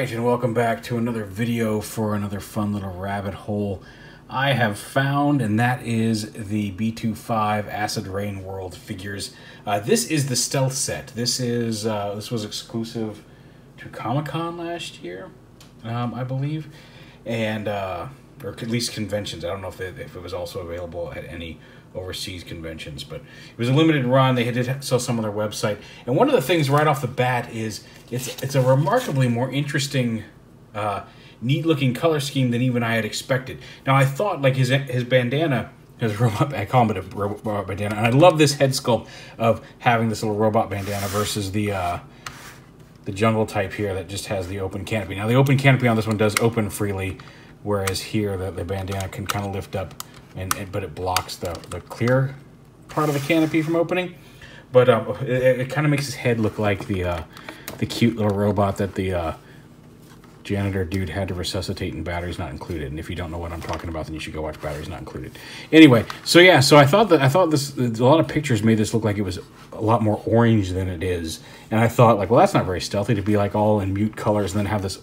right, and welcome back to another video for another fun little rabbit hole I have found, and that is the B2FIVE Acid Rain World figures. Uh, this is the stealth set. This is uh, this was exclusive to Comic Con last year, um, I believe, and uh, or at least conventions. I don't know if it, if it was also available at any overseas conventions, but it was a limited run. They did sell some on their website, and one of the things right off the bat is it's it's a remarkably more interesting, uh, neat looking color scheme than even I had expected. Now I thought like his his bandana. His robot, I call him a robot bandana, and I love this head sculpt of having this little robot bandana versus the uh, the jungle type here that just has the open canopy. Now the open canopy on this one does open freely, whereas here the, the bandana can kind of lift up and, and, but it blocks the, the clear part of the canopy from opening. But uh, it, it kind of makes his head look like the uh, the cute little robot that the uh, janitor dude had to resuscitate in Batteries Not Included. And if you don't know what I'm talking about, then you should go watch Batteries Not Included. Anyway, so yeah, so I thought that I thought this a lot of pictures made this look like it was a lot more orange than it is, and I thought like, well, that's not very stealthy to be like all in mute colors and then have this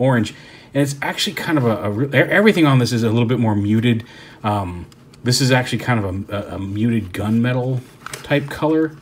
orange and it's actually kind of a, a everything on this is a little bit more muted. Um, this is actually kind of a, a, a muted gunmetal type color,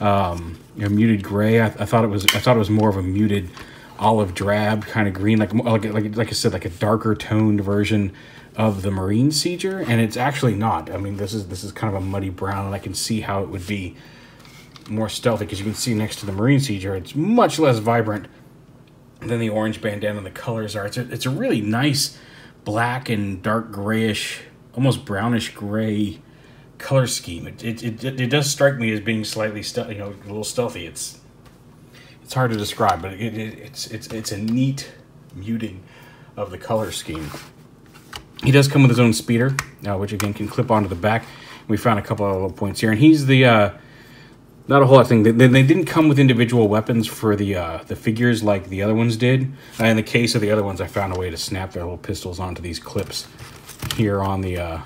um, a muted gray. I, I, thought it was I thought it was more of a muted olive drab kind of green, like like like, like I said, like a darker toned version of the Marine Sieger, and it's actually not. I mean, this is this is kind of a muddy brown, and I can see how it would be more stealthy because you can see next to the Marine Sieger, it's much less vibrant than the orange bandana and the colors are. It's a, it's a really nice black and dark grayish, almost brownish gray color scheme. It, it, it, it does strike me as being slightly, you know, a little stealthy. It's it's hard to describe, but it, it, it's it's it's a neat muting of the color scheme. He does come with his own speeder, uh, which again can clip onto the back. We found a couple of little points here, and he's the uh, not a whole lot of thing. They, they didn't come with individual weapons for the uh, the figures like the other ones did. In the case of the other ones, I found a way to snap their little pistols onto these clips here on the uh,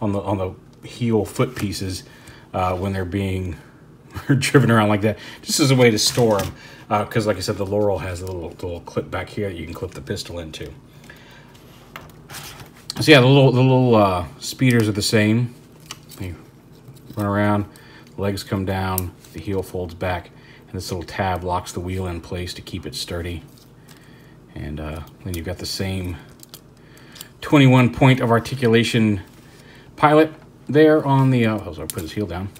on the on the heel foot pieces uh, when they're being driven around like that, just as a way to store them. Because, uh, like I said, the Laurel has a little little clip back here that you can clip the pistol into. So yeah, the little the little uh, speeders are the same. They run around legs come down, the heel folds back, and this little tab locks the wheel in place to keep it sturdy. And uh, then you've got the same 21 point of articulation pilot there on the, uh, oh, so I put his heel down,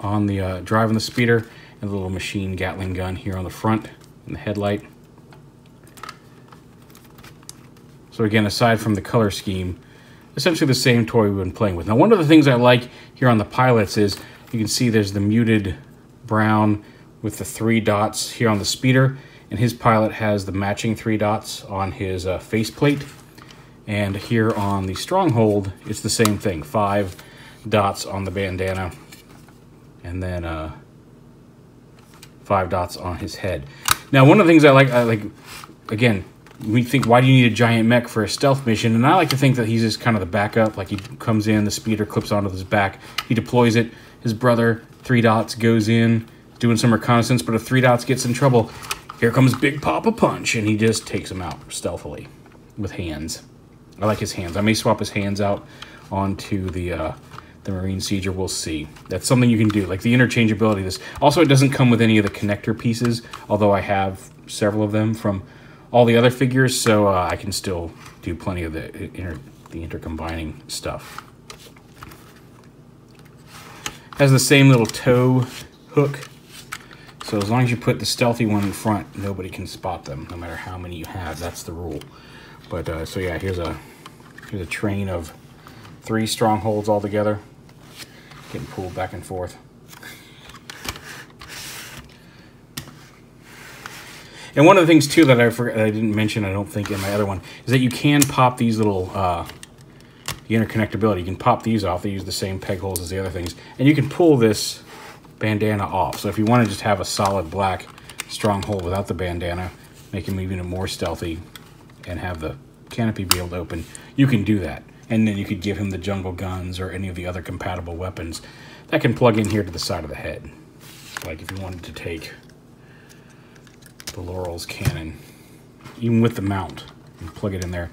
on the uh, driving the speeder, and the little machine Gatling gun here on the front, and the headlight. So again, aside from the color scheme, essentially the same toy we've been playing with. Now, one of the things I like here on the pilots is you can see there's the muted brown with the three dots here on the speeder, and his pilot has the matching three dots on his uh, faceplate. And here on the Stronghold, it's the same thing, five dots on the bandana, and then uh, five dots on his head. Now, one of the things I like, I like, again, we think, why do you need a giant mech for a stealth mission? And I like to think that he's just kind of the backup. Like he comes in, the speeder clips onto his back, he deploys it, his brother, Three Dots, goes in, doing some reconnaissance, but if Three Dots gets in trouble, here comes Big Papa Punch, and he just takes him out stealthily with hands. I like his hands. I may swap his hands out onto the uh, the Marine Sieger. We'll see. That's something you can do, like the interchangeability. of This also it doesn't come with any of the connector pieces, although I have several of them from all the other figures, so uh, I can still do plenty of the inter the intercombining stuff. Has the same little toe hook. So as long as you put the stealthy one in front, nobody can spot them, no matter how many you have. That's the rule. But uh, so yeah, here's a here's a train of three strongholds all together, getting pulled back and forth. And one of the things too that I forgot, I didn't mention, I don't think in my other one, is that you can pop these little uh, the interconnectability. You can pop these off. They use the same peg holes as the other things. And you can pull this bandana off. So if you want to just have a solid black strong stronghold without the bandana, make him even more stealthy, and have the canopy be able to open, you can do that. And then you could give him the jungle guns or any of the other compatible weapons that can plug in here to the side of the head. Like if you wanted to take the Laurel's cannon even with the mount. Plug it in there,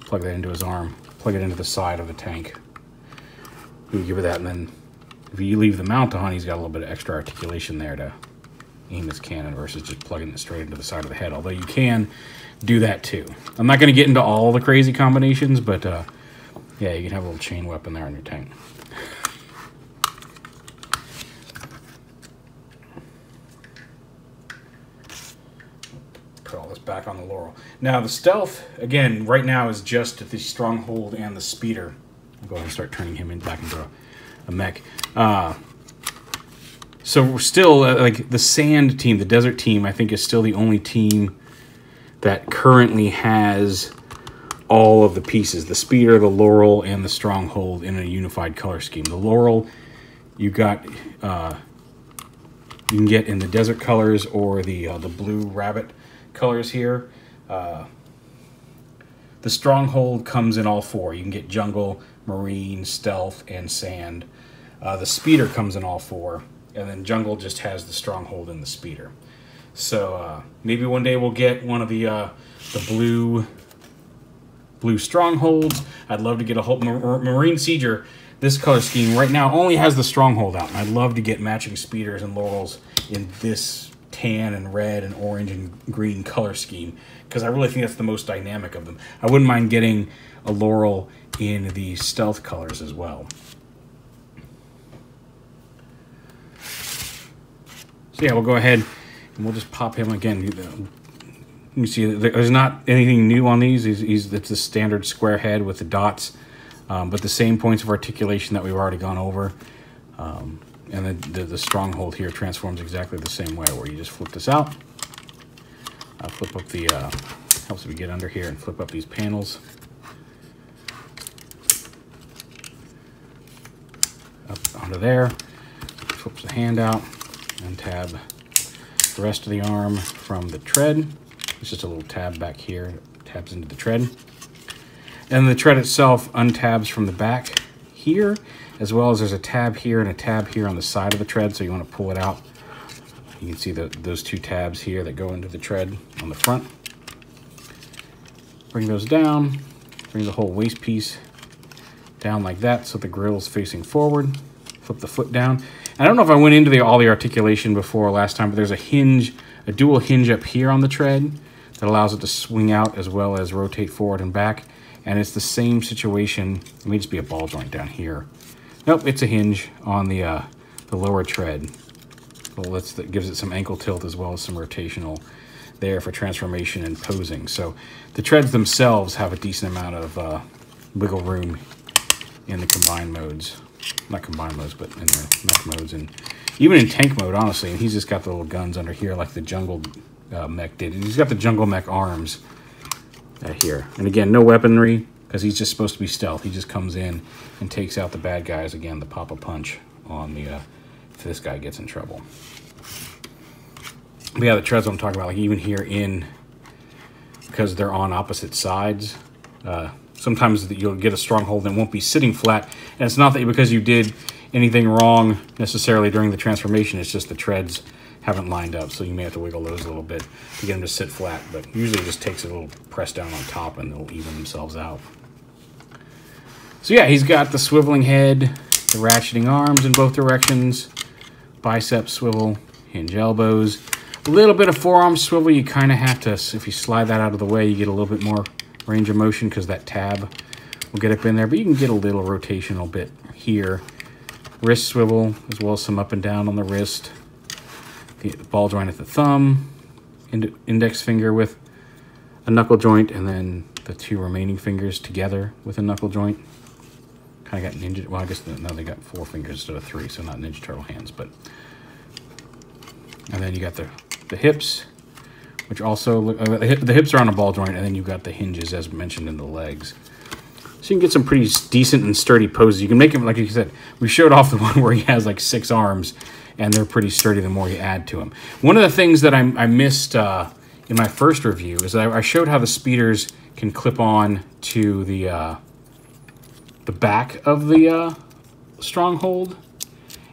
plug that into his arm, plug it into the side of the tank. You give it that, and then if you leave the mount on, he's got a little bit of extra articulation there to aim his cannon versus just plugging it straight into the side of the head. Although you can do that too. I'm not going to get into all the crazy combinations, but uh, yeah, you can have a little chain weapon there on your tank. Put all this back on the Laurel. Now the stealth, again, right now is just the stronghold and the speeder. I'll go ahead and start turning him in back into a, a mech. Uh, so we're still uh, like the sand team, the desert team. I think is still the only team that currently has all of the pieces: the speeder, the laurel, and the stronghold in a unified color scheme. The laurel, you got uh, you can get in the desert colors or the uh, the blue rabbit colors here. Uh, the stronghold comes in all four. You can get jungle, marine, stealth, and sand. Uh, the speeder comes in all four, and then jungle just has the stronghold and the speeder. So uh, maybe one day we'll get one of the uh, the blue blue strongholds. I'd love to get a whole Mar marine sieger. This color scheme right now only has the stronghold out, and I'd love to get matching speeders and laurels in this tan and red and orange and green color scheme because I really think that's the most dynamic of them. I wouldn't mind getting a laurel in the stealth colors as well. So yeah, we'll go ahead and we'll just pop him again. You see, there's not anything new on these. He's, he's it's the standard square head with the dots, um, but the same points of articulation that we've already gone over. Um, and the, the, the, stronghold here transforms exactly the same way, where you just flip this out. Uh, flip up the, uh, helps me get under here and flip up these panels. Up onto there, flips the hand out, and tab the rest of the arm from the tread. It's just a little tab back here, tabs into the tread. And the tread itself untabs from the back here, as well as there's a tab here and a tab here on the side of the tread, so you want to pull it out. You can see the, those two tabs here that go into the tread on the front. Bring those down, bring the whole waist piece down like that so the grill is facing forward. Flip the foot down. I don't know if I went into the, all the articulation before last time, but there's a hinge, a dual hinge up here on the tread that allows it to swing out as well as rotate forward and back. And it's the same situation. It may just be a ball joint down here. Nope, it's a hinge on the uh, the lower tread. Well, that's, that gives it some ankle tilt as well as some rotational there for transformation and posing. So the treads themselves have a decent amount of uh, wiggle room in the combined modes not combined modes, but in the mech modes, and even in tank mode, honestly. And he's just got the little guns under here, like the jungle uh, mech did. And he's got the jungle mech arms uh, here. And again, no weaponry, because he's just supposed to be stealth. He just comes in and takes out the bad guys. Again, the pop a punch on the uh, if this guy gets in trouble. But yeah, the treads I'm talking about, like even here in, because they're on opposite sides, uh, sometimes you'll get a stronghold and won't be sitting flat. And it's not that because you did anything wrong necessarily during the transformation, it's just the treads haven't lined up. So you may have to wiggle those a little bit to get them to sit flat. But usually it just takes a little press down on top and they'll even themselves out. So yeah, he's got the swiveling head, the ratcheting arms in both directions, bicep swivel, hinge elbows, a little bit of forearm swivel. You kind of have to, if you slide that out of the way, you get a little bit more range of motion because that tab will get up in there. But you can get a little rotational bit here. Wrist swivel, as well as some up and down on the wrist. The ball joint at the thumb. Index finger with a knuckle joint, and then the two remaining fingers together with a knuckle joint. Kind of got ninja, well, I guess now they got four fingers instead of three, so not Ninja Turtle hands, but. And then you got the, the hips, which also look, uh, the hips are on a ball joint, and then you've got the hinges as mentioned in the legs. So you can get some pretty decent and sturdy poses. You can make him, like you said, we showed off the one where he has like six arms, and they're pretty sturdy the more you add to them. One of the things that I, I missed uh, in my first review is that I showed how the speeders can clip on to the uh, the back of the uh, stronghold.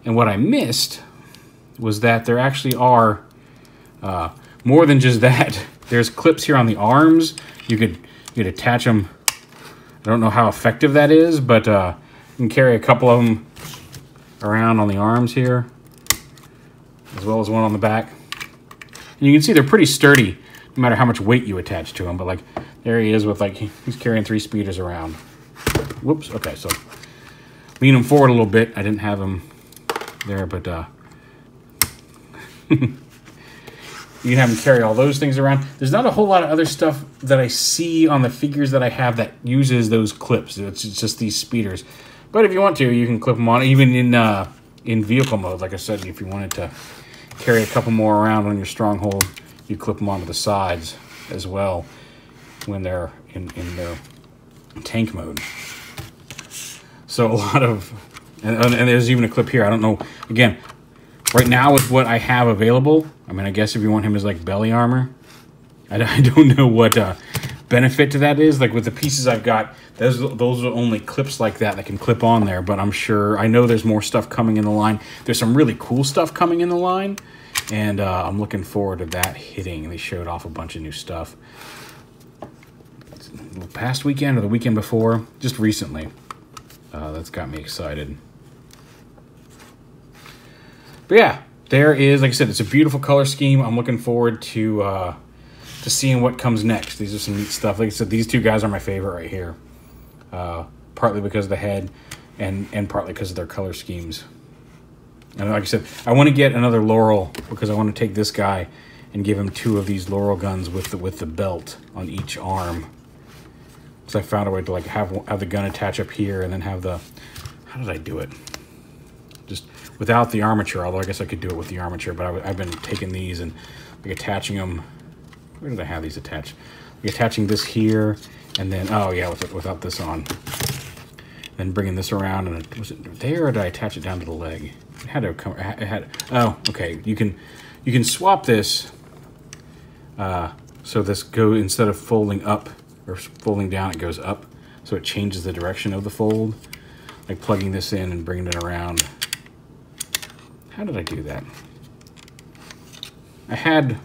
And what I missed was that there actually are uh, more than just that, there's clips here on the arms. You could you could attach them. I don't know how effective that is, but uh, you can carry a couple of them around on the arms here, as well as one on the back. And you can see they're pretty sturdy, no matter how much weight you attach to them. But like, there he is with like, he's carrying three speeders around. Whoops, okay, so lean him forward a little bit. I didn't have him there, but uh, you can have him carry all those things around. There's not a whole lot of other stuff that I see on the figures that I have that uses those clips. It's, it's just these speeders. But if you want to, you can clip them on, even in uh, in vehicle mode. Like I said, if you wanted to carry a couple more around on your stronghold, you clip them onto the sides as well when they're in, in their tank mode. So a lot of, and, and there's even a clip here. I don't know, again, right now with what I have available, I mean, I guess if you want him as like belly armor, I, I don't know what uh, benefit to that is. Like with the pieces I've got, those those are only clips like that that can clip on there. But I'm sure I know there's more stuff coming in the line. There's some really cool stuff coming in the line, and uh, I'm looking forward to that hitting. They showed off a bunch of new stuff past weekend or the weekend before, just recently. Uh, that's got me excited. But yeah, there is, like I said, it's a beautiful color scheme. I'm looking forward to uh, to seeing what comes next. These are some neat stuff. Like I said, these two guys are my favorite right here. Uh, partly because of the head, and and partly because of their color schemes. And like I said, I want to get another Laurel because I want to take this guy and give him two of these Laurel guns with the with the belt on each arm. I found a way to like have have the gun attach up here and then have the how did I do it? Just without the armature. Although I guess I could do it with the armature, but I, have been taking these and like attaching them. Where did I have these attached? Like attaching this here and then oh yeah, with it, without this on. Then bringing this around and it, was it there or did I attach it down to the leg? It had to come. It had. Oh, okay. You can you can swap this. Uh, so this go instead of folding up or folding down, it goes up. So it changes the direction of the fold. Like plugging this in and bringing it around. How did I do that? I had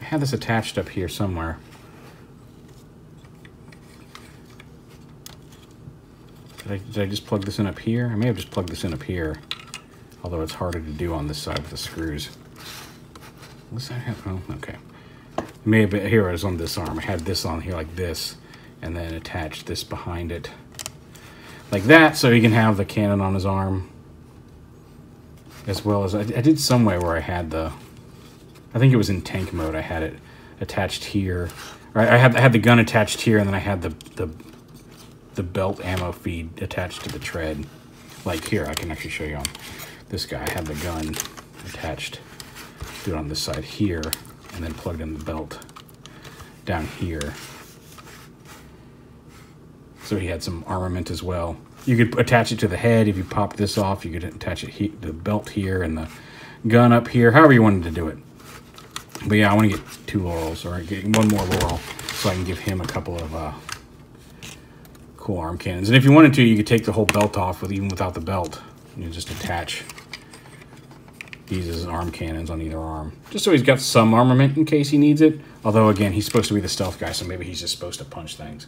I had this attached up here somewhere. Did I, did I just plug this in up here? I may have just plugged this in up here. Although it's harder to do on this side with the screws. What's that? Oh, okay. Maybe here I was on this arm. I had this on here like this, and then attached this behind it like that, so he can have the cannon on his arm. As well as, I, I did some way where I had the, I think it was in tank mode, I had it attached here. Right, I had, I had the gun attached here, and then I had the, the, the belt ammo feed attached to the tread. Like here, I can actually show you on this guy. I had the gun attached, do it on this side here and then plugged in the belt down here. So he had some armament as well. You could attach it to the head. If you pop this off, you could attach it he the belt here and the gun up here, however you wanted to do it. But yeah, I want to get two laurels, or get one more laurel, so I can give him a couple of uh, cool arm cannons. And if you wanted to, you could take the whole belt off with even without the belt. You just attach these as arm cannons on either arm. Just so he's got some armament in case he needs it. Although, again, he's supposed to be the stealth guy, so maybe he's just supposed to punch things.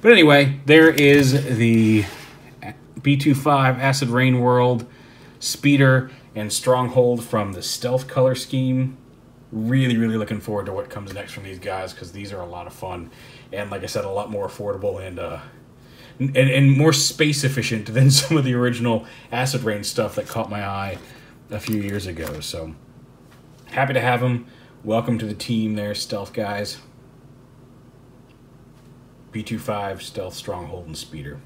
But anyway, there is the B2FIVE Acid Rain World Speeder and Stronghold from the Stealth color scheme. Really, really looking forward to what comes next from these guys because these are a lot of fun. And like I said, a lot more affordable and uh, and, and more space efficient than some of the original Acid Rain stuff that caught my eye a few years ago. So happy to have him. Welcome to the team there, Stealth guys. B2FIVE, Stealth, Stronghold, and Speeder.